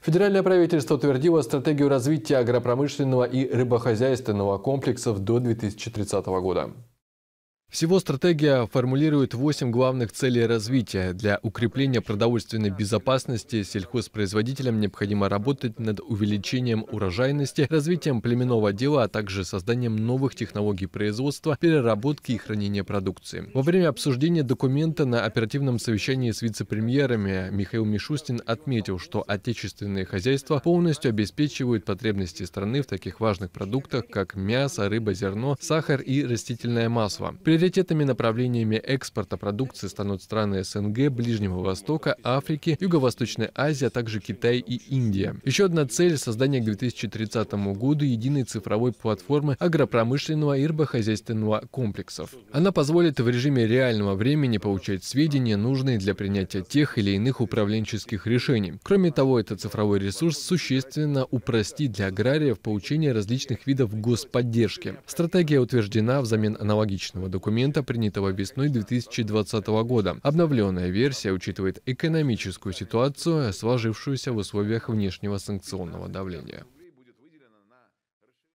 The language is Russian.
Федеральное правительство утвердило стратегию развития агропромышленного и рыбохозяйственного комплексов до 2030 года. Всего стратегия формулирует восемь главных целей развития. Для укрепления продовольственной безопасности сельхозпроизводителям необходимо работать над увеличением урожайности, развитием племенного дела, а также созданием новых технологий производства, переработки и хранения продукции. Во время обсуждения документа на оперативном совещании с вице-премьерами Михаил Мишустин отметил, что отечественные хозяйства полностью обеспечивают потребности страны в таких важных продуктах, как мясо, рыба, зерно, сахар и растительное масло. Приоритетными направлениями экспорта продукции станут страны СНГ, Ближнего Востока, Африки, Юго-Восточной Азии, а также Китай и Индия. Еще одна цель – создание к 2030 году единой цифровой платформы агропромышленного и рыбохозяйственного комплексов. Она позволит в режиме реального времени получать сведения, нужные для принятия тех или иных управленческих решений. Кроме того, этот цифровой ресурс существенно упростит для аграриев получение различных видов господдержки. Стратегия утверждена взамен аналогичного документа документа, принятого весной 2020 года. Обновленная версия учитывает экономическую ситуацию, сложившуюся в условиях внешнего санкционного давления.